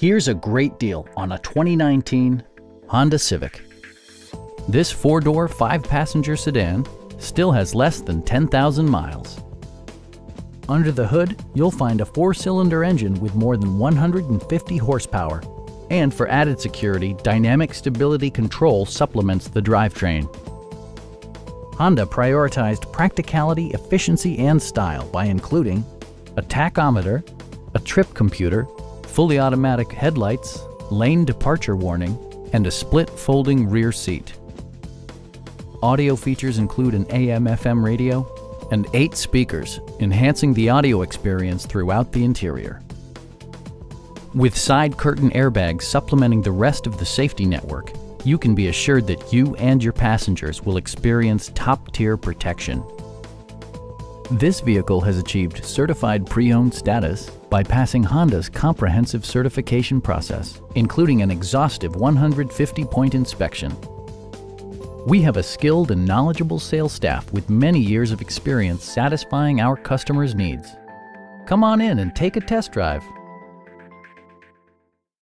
Here's a great deal on a 2019 Honda Civic. This four-door, five-passenger sedan still has less than 10,000 miles. Under the hood, you'll find a four-cylinder engine with more than 150 horsepower. And for added security, Dynamic Stability Control supplements the drivetrain. Honda prioritized practicality, efficiency, and style by including a tachometer, a trip computer, fully automatic headlights, lane departure warning, and a split folding rear seat. Audio features include an AM-FM radio and eight speakers, enhancing the audio experience throughout the interior. With side curtain airbags supplementing the rest of the safety network, you can be assured that you and your passengers will experience top-tier protection. This vehicle has achieved certified pre-owned status by passing Honda's comprehensive certification process, including an exhaustive 150-point inspection. We have a skilled and knowledgeable sales staff with many years of experience satisfying our customers' needs. Come on in and take a test drive.